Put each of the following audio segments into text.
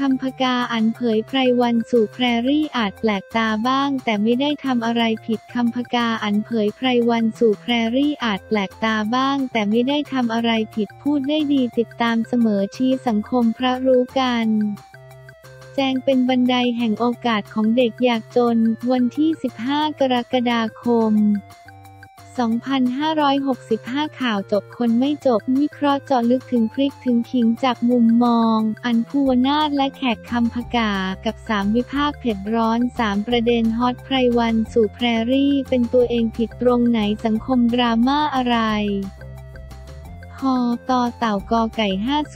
คำพกาอันเผยไพรวันสู่แพรรี่อาจแปลกตาบ้าง แต่ไม่ได้ทำอะไรผิดคำพกาอันเผยไพรวันสู่แพรรี่อาจแปลกตาบ้าง แต่ไม่ได้ทำอะไรผิดพูดได้ดีติดตามเสมอชี้สังคมพระรู้กันแจงเป็นบันไดแห่งโอกาสของเด็กอยากจน วันที่ 15 กรกฎาคม 2565 ข่าวจบคนไม่จบวิเคราะห์เจาะลึกถึงพริกถึงขิงจากมุมมอง อันภูวนาถและแขกคำพกา กับ 3 วิพากษ์เผ็ดร้อน 3 ประเด็นฮอตไพรวันสู่แพรรี่ เป็นตัวเองผิดตรงไหนสังคมดราม่าอะไร ฮอตอเต่ากอไก่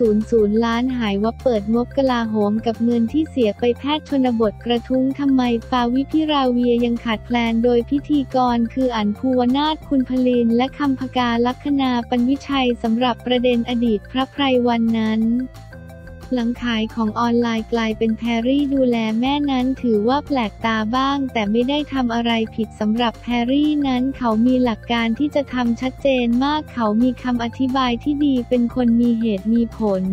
500 ล้านหายว่าเปิดงบกลาโหมกับเงินที่เสียไปแพทย์ชนบทกระทุ้งทำไมฟาวิพิราเวียยังขาดแคลนโดยพิธีกรคืออันภูวนาถคุณพลินและคำพกาลัคนาปัญวิชัยสำหรับประเด็นอดีตพระไพรวันนั้น หลังขายของออนไลน์กลายเป็นแพรรี่ดูแลแม่นั้นถือว่าแปลกตาบ้าง แต่ไม่ได้ทำอะไรผิดสำหรับแพรรี่นั้นเขามีหลักการที่จะทำชัดเจนมากเขามีคำอธิบายที่ดีเป็นคนมีเหตุมีผล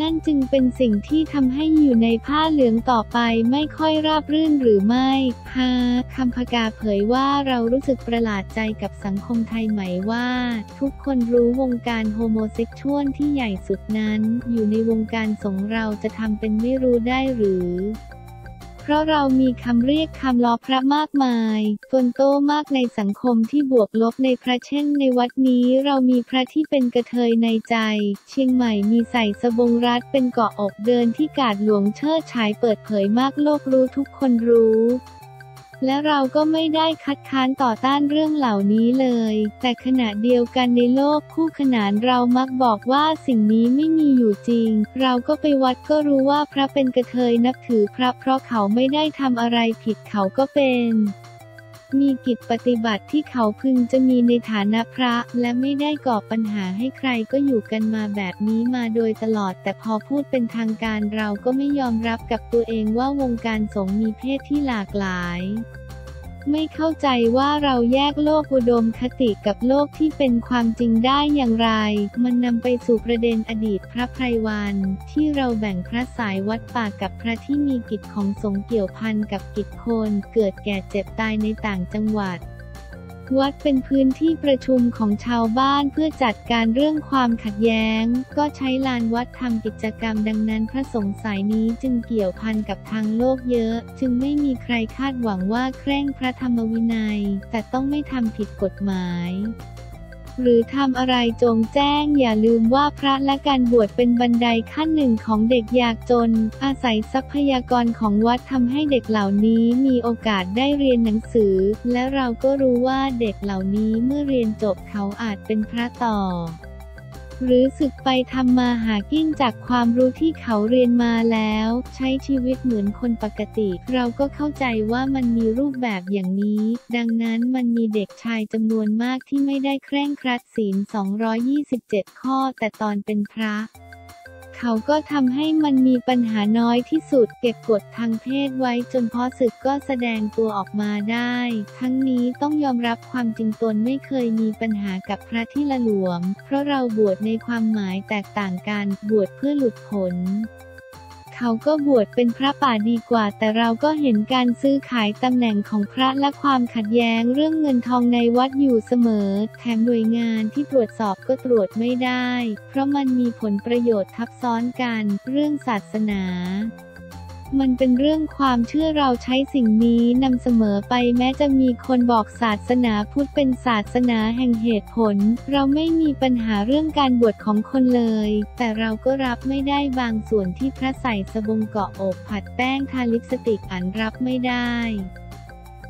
นั่นจึงเป็นสิ่งที่ทำให้อยู่ในผ้าเหลืองต่อไปไม่ค่อยราบรื่นหรือไม่ฮาคำพกาเผยว่าเรารู้สึกประหลาดใจกับสังคมไทยไหมว่า ทุกคนรู้วงการโฮโมเซ็กชวลที่ใหญ่สุดนั้น อยู่ในวงการสงเราจะทำเป็นไม่รู้ได้หรือ เพราะเรามีคำเรียกคำล้อพระมากมายตนโตมากในสังคมที่บวกลบในพระเช่น ในวัดนี้เรามีพระที่เป็นกระเทยในใจ เชียงใหม่มีใส่สบงรัดเป็นเกาะอกเดินที่กาดหลวงเชิดฉายเปิดเผยมากโลกรู้ทุกคนรู้ และเราก็ไม่ได้คัดค้านต่อต้านเรื่องเหล่านี้เลย แต่ขณะเดียวกันในโลกคู่ขนานเรามักบอกว่าสิ่งนี้ไม่มีอยู่จริง เราก็ไปวัดก็รู้ว่าพระเป็นกระเทยนับถือพระเพราะเขาไม่ได้ทำอะไรผิดเขาก็เป็น มีกิจปฏิบัติที่เขาพึงจะมีในฐานะพระ และไม่ได้ก่อปัญหาให้ใครก็อยู่กันมาแบบนี้มาโดยตลอด แต่พอพูดเป็นทางการเราก็ไม่ยอมรับกับตัวเองว่าวงการสงฆ์มีเพศที่หลากหลาย ไม่เข้าใจว่าเราแยกโลกอุดมคติกับโลกที่เป็นความจริงได้อย่างไร มันนำไปสู่ประเด็นอดีตพระไพรวัน ที่เราแบ่งพระสายวัดป่ากับพระที่มีกิจของสงเกี่ยวพันกับกิจคน เกิดแก่เจ็บตายในต่างจังหวัด วัดเป็นพื้นที่ประชุมของชาวบ้านเพื่อจัดการเรื่องความขัดแย้ง ก็ใช้ลานวัดทำกิจกรรมดังนั้นพระสงฆ์สายนี้จึงเกี่ยวพันกับทางโลกเยอะ จึงไม่มีใครคาดหวังว่าเคร่งพระธรรมวินัย แต่ต้องไม่ทำผิดกฎหมาย หรือทำอะไรจงแจ้งอย่าลืมว่าพระและการบวชเป็นบันไดขั้นหนึ่งของเด็กยากจน อาศัยทรัพยากรของวัดทำให้เด็กเหล่านี้มีโอกาสได้เรียนหนังสือ และเราก็รู้ว่าเด็กเหล่านี้เมื่อเรียนจบเขาอาจเป็นพระต่อ หรือศึกไปทำมาหากินจากความรู้ที่เขาเรียนมาแล้ว ใช้ชีวิตเหมือนคนปกติ เราก็เข้าใจว่ามันมีรูปแบบอย่างนี้ ดังนั้นมันมีเด็กชายจำนวนมากที่ไม่ได้เคร่งครัดศีล 227 ข้อแต่ตอนเป็นพระ เขาก็ทำให้มันมีปัญหาน้อยที่สุด เก็บกดทางเพศไว้จนพอศึกก็แสดงตัวออกมาได้ ทั้งนี้ต้องยอมรับความจริงตนไม่เคยมีปัญหากับพระที่ละหลวม เพราะเราบวชในความหมายแตกต่างกัน บวชเพื่อหลุดพ้น เขาก็บวชเป็นพระป่าดีกว่า แต่เราก็เห็นการซื้อขายตำแหน่งของพระและความขัดแย้งเรื่องเงินทองในวัดอยู่เสมอ แถมหน่วยงานที่ตรวจสอบก็ตรวจไม่ได้ เพราะมันมีผลประโยชน์ทับซ้อนกัน เรื่องศาสนา มันเป็นเรื่องความเชื่อเราใช้สิ่งนี้นำเสมอไปแม้จะมีคนบอกศาสนาพุทธเป็นศาสนาแห่งเหตุผล เราไม่มีปัญหาเรื่องการบวชของคนเลย แต่เราก็รับไม่ได้บางส่วนที่พระใส่สบงเกาะอกผัดแป้งทาลิปสติกอันรับไม่ได้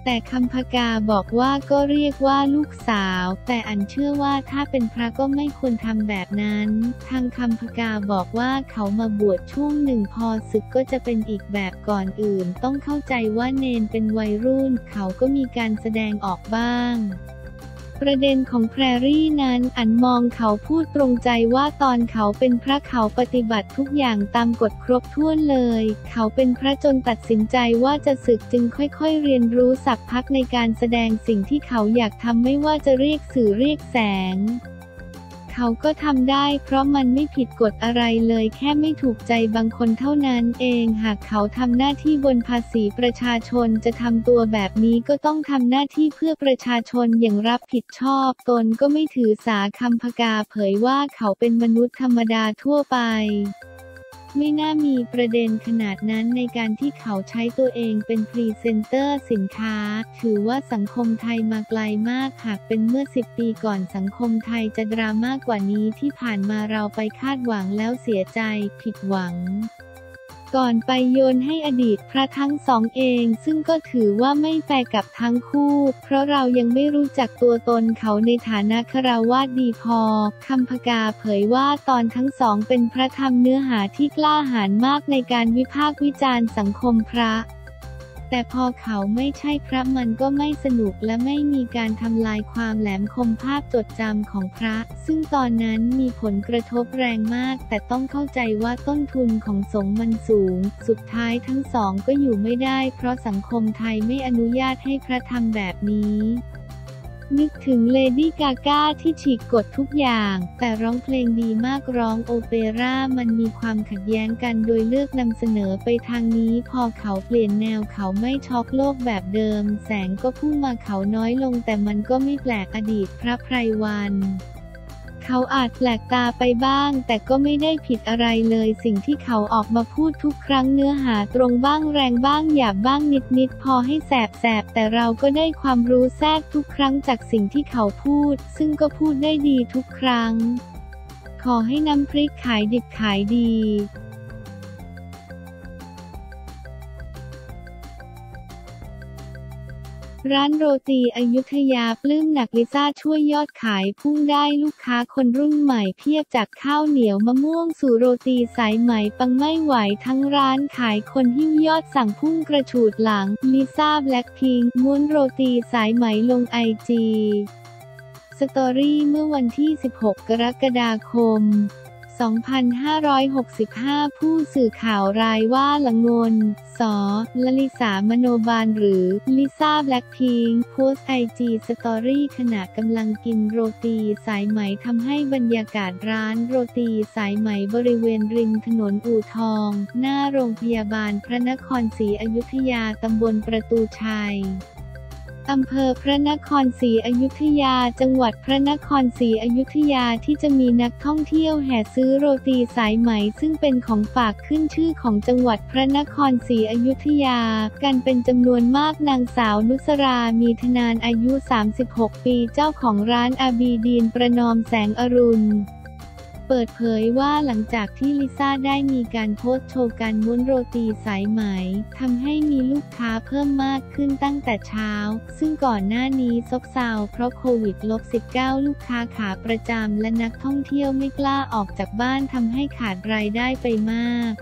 แต่คำพกาบอกว่าก็เรียกว่าลูกสาว แต่อันเชื่อว่าถ้าเป็นพระก็ไม่ควรทำแบบนั้น ทางคำพกาบอกว่าเขามาบวชช่วงหนึ่งพอศึกก็จะเป็นอีกแบบก่อนอื่น ต้องเข้าใจว่าเนนเป็นวัยรุ่น เขาก็มีการแสดงออกบ้าง ประเด็นของแพรรี่นั้นอันมองเขาพูดตรงใจว่าตอนเขาเป็นพระเขาปฏิบัติทุกอย่างตามกฎครบถ้วนเลย เขาเป็นพระจนตัดสินใจว่าจะศึกจึงค่อยๆ เรียนรู้สักพักในการแสดงสิ่งที่เขาอยากทำไม่ว่าจะเรียกสื่อเรียกแสง เขาก็ทำได้ เพราะมันไม่ผิดกฎอะไรเลย แค่ไม่ถูกใจบางคนเท่านั้นเอง หากเขาทำหน้าที่บนภาษีประชาชนจะทำตัวแบบนี้ก็ต้องทำหน้าที่เพื่อประชาชนอย่างรับผิดชอบ ตนก็ไม่ถือสาคำพกาเผยว่าเขาเป็นมนุษย์ธรรมดาทั่วไป ไม่น่ามีประเด็นขนาดนั้นในการที่เขาใช้ตัวเองเป็นพรีเซนเตอร์สินค้า ถือว่าสังคมไทยมาไกลมากหากเป็นเมื่อ 10 ปีก่อนสังคมไทยจะดราม่ากว่านี้ที่ผ่านมาเราไปคาดหวังแล้วเสียใจผิดหวัง ก่อนไปโยนให้อดีตพระทั้งสองเอง ซึ่งก็ถือว่าไม่แฟกับทั้งคู่ เพราะเรายังไม่รู้จักตัวตนเขาในฐานะฆราวาสดีพอคำพกาเผยว่าตอนทั้งสองเป็นพระธรรมเนื้อหาที่กล้าหาญมากในการวิพากษ์วิจารณ์สังคมพระ แต่พอเขาไม่ใช่พระมันก็ไม่สนุกและไม่มีการทำลายความแหลมคมภาพจดจำของพระ ซึ่งตอนนั้นมีผลกระทบแรงมาก แต่ต้องเข้าใจว่าต้นทุนของสงฆ์มันสูง สุดท้ายทั้งสองก็อยู่ไม่ได้ เพราะสังคมไทยไม่อนุญาตให้พระทำแบบนี้ นึกถึงเลดี้กาก้าที่ฉีกกฎทุกอย่าง แต่ร้องเพลงดีมากร้องโอเปร่ามันมีความขัดแย้งกันโดยเลือกนำเสนอไปทางนี้ พอเขาเปลี่ยนแนวเขาไม่ช็อกโลกแบบเดิม แสงก็พุ่งมาเขาน้อยลงแต่มันก็ไม่แปลกอดีตพระไพรวัน เขาอาจแปลกตาไปบ้าง แต่ก็ไม่ได้ผิดอะไรเลย สิ่งที่เขาออกมาพูดทุกครั้งเนื้อหาตรงบ้างแรงบ้างหยาบบ้างนิดนิดพอให้แสบแสบแต่เราก็ได้ความรู้แทรกทุกครั้งจากสิ่งที่เขาพูด ซึ่งก็พูดได้ดีทุกครั้ง ขอให้น้ำพริกขายดิบขายดี ร้านโรตีอยุธยาปลื้มหนักลิซ่าช่วยยอดขายพุ่งได้ลูกค้าคนรุ่นใหม่เพียบจากข้าวเหนียวมะม่วงสู่โรตีสายไหมปังไม่ไหวทั้งร้านขายคนหิ้วยอดสั่งพุ่งกระฉูดหลังลิซ่าแบล็คพิงม้วนโรตีสายไหมลงไอG story เมื่อวันที่ 16 กรกฎาคม 2565 ผู้สื่อข่าวรายงานว่าหลัง นางสาวลลิสามโนบาลหรือ ลิซ่าแบล็คพิงโพสต์ IG story ขณะกำลังกินโรตีสายไหมทำให้บรรยากาศร้านโรตีสายไหมบริเวณริมถนนอู่ทอง หน้าโรงพยาบาลพระนครศรีอยุธยาตำบลประตูชัย อำเภอพระนครศรีอยุธยา จังหวัดพระนครศรีอยุธยาที่จะมีนักท่องเที่ยวแห่ซื้อโรตีสายไหม ซึ่งเป็นของฝากขึ้นชื่อของจังหวัดพระนครศรีอยุธยา กันเป็นจำนวนมากนางสาวนุสรามีธนานอายุ 36 ปีเจ้าของร้านอาบีดีนประนอมแสงอรุณ เปิดเผยว่าหลังจากที่ลิซ่าได้มีการโพสต์โชว์การม้วนโรตีสายไหมทำให้มีลูกค้าเพิ่มมากขึ้นตั้งแต่เช้า ซึ่งก่อนหน้านี้ซบเซาเพราะโควิดลบ -19 ลูกค้าขาประจำและนักท่องเที่ยวไม่กล้าออกจากบ้านทำให้ขาดรายได้ไปมาก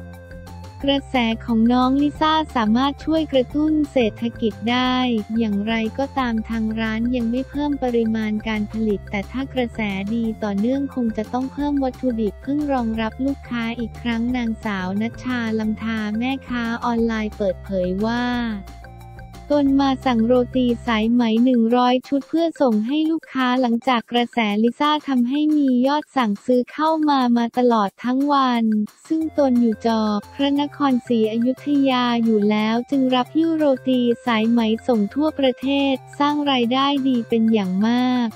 กระแสของน้องลิซ่าสามารถช่วยกระตุ้นเศรษฐกิจได้ อย่างไรก็ตามทางร้านยังไม่เพิ่มปริมาณการผลิต แต่ถ้ากระแสดีต่อเนื่องคงจะต้องเพิ่มวัตถุดิบเพื่อรองรับลูกค้าอีกครั้งนางสาวนัชชาลำทาแม่ค้าออนไลน์เปิดเผยว่า ตนมาสั่งโรตีสายไหม 100 ชุดเพื่อส่งให้ลูกค้าหลังจากกระแสลิซ่าทำให้มียอดสั่งซื้อเข้ามามาตลอดทั้งวัน ซึ่งตนอยู่จอพระนครศรีอยุธยาอยู่แล้วจึงรับยิ้วโรตีสายไหมส่งทั่วประเทศ สร้างรายได้ดีเป็นอย่างมาก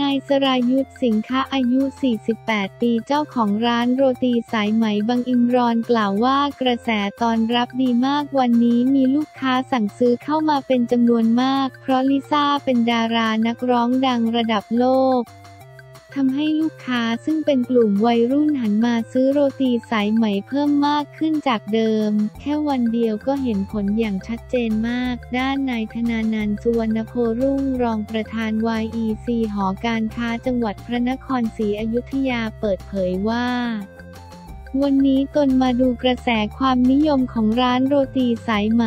นายสรายุทธสิงคะอายุ 48 ปีเจ้าของร้านโรตีสายไหมบางอินรอนกล่าวว่ากระแสตอนรับดีมากวันนี้มีลูกค้าสั่งซื้อเข้ามาเป็นจำนวนมาก เพราะลิซ่าเป็นดารานักร้องดังระดับโลก ทำให้ลูกค้าซึ่งเป็นกลุ่มวัยรุ่นหันมาซื้อโรตีสายไหมเพิ่มมากขึ้นจากเดิม แค่วันเดียวก็เห็นผลอย่างชัดเจนมาก ด้านนายธนานันสุวรรณโพรุ่งรองประธาน YEC หอการค้าจังหวัดพระนครศรีอยุธยาเปิดเผยว่า วันนี้ตนมาดูกระแสความนิยมของร้านโรตีสายไหม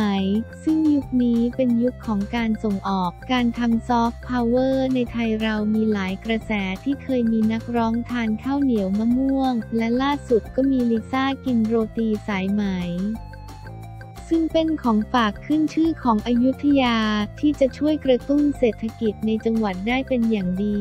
ซึ่งยุคนี้เป็นยุคของการส่งออก การทำ soft power ในไทยเรามีหลายกระแสที่เคยมีนักร้องทานข้าวเหนียวมะม่วง และล่าสุดก็มีลิซ่ากินโรตีสายไหมซึ่งเป็นของฝากขึ้นชื่อของอยุธยาที่จะช่วยกระตุ้นเศรษฐกิจในจังหวัดได้เป็นอย่างดี